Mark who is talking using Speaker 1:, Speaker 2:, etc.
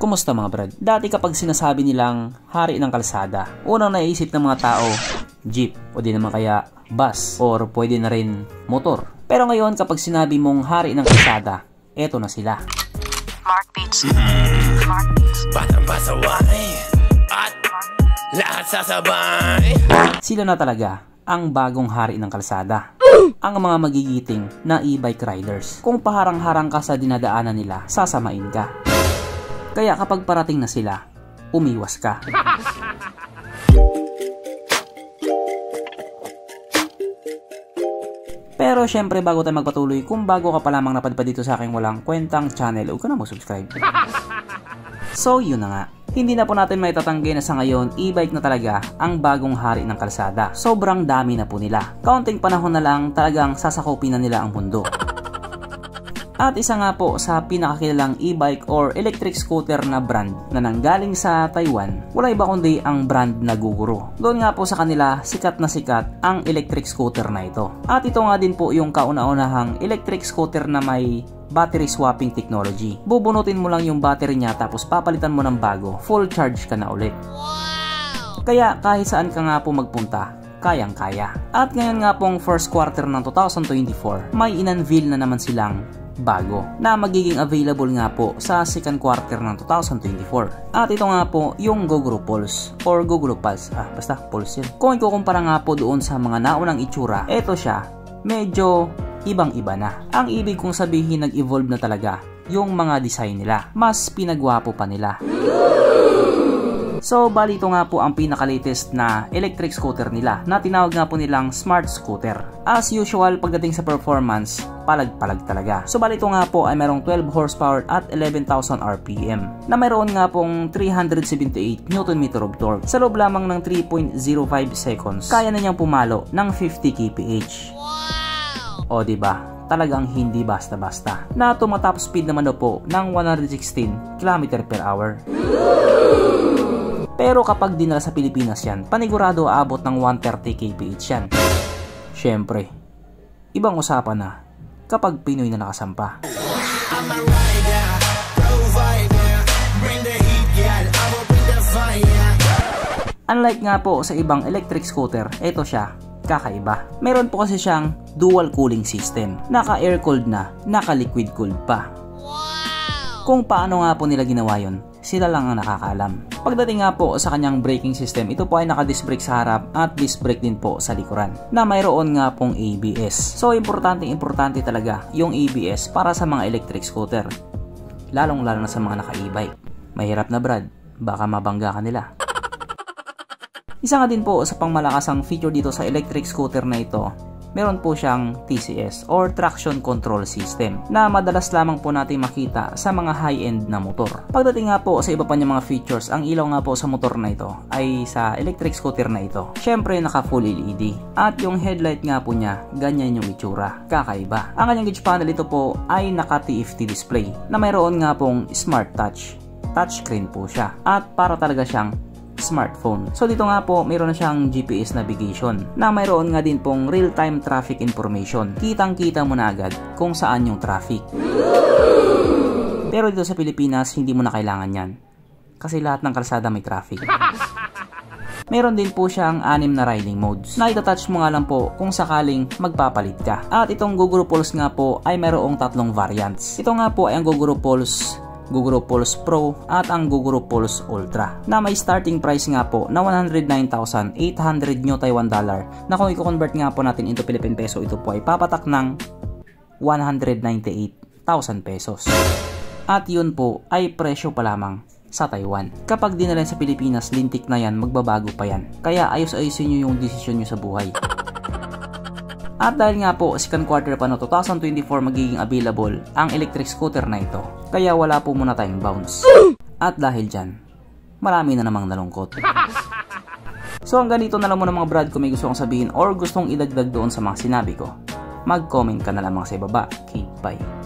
Speaker 1: Kumusta mga brad? Dati kapag sinasabi nilang hari ng kalsada, unang naisip ng mga tao, jeep o di naman kaya bus or pwede na rin motor. Pero ngayon kapag sinabi mong hari ng kalsada, eto na sila.
Speaker 2: Mark Beats. Mark Beats.
Speaker 3: Batang pasaway At lahat sasabay
Speaker 1: Sila na talaga ang bagong hari ng kalsada. Ang mga magigiting na e-bike riders. Kung paharang-harang ka sa dinadaanan nila, sasamain ka. Kaya kapag parating na sila, umiwas ka. Pero syempre bago tayo magpatuloy, kung bago ka pa lamang napadpad dito sa aking walang kwentang channel, huwag ka na mag-subscribe. So yun na nga, hindi na po natin may tatanggi na sa ngayon, e-bike na talaga ang bagong hari ng kalsada. Sobrang dami na po nila. Kaunting panahon na lang talagang sasakupin na nila ang mundo. At isa nga po sa pinakakilalang e-bike or electric scooter na brand na nanggaling sa Taiwan, wala iba kundi ang brand na Guguru. Doon nga po sa kanila, sikat na sikat ang electric scooter na ito. At ito nga din po yung kauna-unahang electric scooter na may battery swapping technology. Bubunutin mo lang yung battery niya tapos papalitan mo ng bago, full charge ka na ulit. Kaya kahit saan ka nga po magpunta, kayang-kaya. At ngayon nga pong first quarter ng 2024, may in-unveil na naman silang bago na magiging available nga po sa second quarter ng 2024. At ito nga po yung Gogoro Pulse or Gogoro Pulse. Ah, basta Pulse yun. Kung ikukumpara nga po doon sa mga naunang itsura, ito siya, medyo ibang-iba na. Ang ibig kong sabihin nag-evolve na talaga yung mga design nila. Mas pinagwapo pa nila. So, bali ito nga po ang pinaka-latest na electric scooter nila na tinawag nga po nilang Smart Scooter. As usual, pagdating sa performance, palag-palag talaga. So, bali ito nga po ay merong 12 horsepower at 11,000 RPM na mayroon nga pong 378 Nm of torque. Sa loob lamang ng 3.05 seconds, kaya na niyang pumalo ng 50 kph. O, di ba? talagang hindi basta-basta. Na tumatap speed naman po ng 116 km per hour. Pero kapag dinala sa Pilipinas yan, panigurado aabot ng 130 kph yan. Siyempre, ibang usapan na kapag Pinoy na nakasampa.
Speaker 3: I'm a rider Provider Bring the heat, girl I will bring the fire
Speaker 1: Unlike nga po sa ibang electric scooter, ito siya, kakaiba. Meron po kasi siyang dual cooling system. Naka-air cooled na, naka-liquid cooled pa. Kung paano nga po nila ginawa yon, sila lang ang nakakaalam. Pagdating nga po sa kanyang braking system, ito po ay naka-disc brake sa harap at disc brake din po sa likuran na mayroon nga pong ABS. So importante importante talaga yung ABS para sa mga electric scooter. Lalong lalo na sa mga naka-e-bike. Mahirap na Brad, baka mabangga ka nila. Isa nga din po sa pangmalakasang feature dito sa electric scooter na ito, meron po siyang TCS or Traction Control System na madalas lamang po natin makita sa mga high-end na motor. Pagdating nga po sa iba pa niyang mga features, ang ilaw nga po sa motor na ito ay sa electric scooter na ito. Syempre naka full LED at yung headlight nga po niya, ganyan yung itsura. Kakaiba. Ang kanyang gauge panel ito po ay naka TFT display na mayroon nga pong smart touch touchscreen po siya at para talaga siyang smartphone. So dito nga po, mayroon na siyang GPS navigation na mayroon nga din pong real-time traffic information. Kitang-kita mo na agad kung saan yung traffic. Pero dito sa Pilipinas, hindi mo na kailangan yan. Kasi lahat ng kalsada may traffic. Meron din po siyang anim na riding modes na itatouch mo nga lang po kung sakaling magpapalit ka. At itong Gogoro Pulse nga po ay mayroong tatlong variants. Ito nga po ay ang Gogoro Pulse Gogoro Pulse Pro at ang Gogoro Pulse Ultra na may starting price nga po na 109,800 New Taiwan dollar na kung i-convert nga po natin into Philippine Peso ito po ay papatak ng 198,000 pesos. At yun po ay presyo pa lamang sa Taiwan. Kapag dinalhin sa Pilipinas, lintik na yan, magbabago pa yan. Kaya ayos-ayosin nyo yung desisyon nyo sa buhay. At dahil nga po, second quarter pa no 2024 magiging available ang electric scooter na ito. Kaya wala po muna tayong bounce. At dahil dyan, marami na namang nalungkot. So hanggang dito na lang muna mga brad kung may gusto kong sabihin or gustong idagdag doon sa mga sinabi ko. Mag-comment ka na lamang sa ibaba. Okay, bye.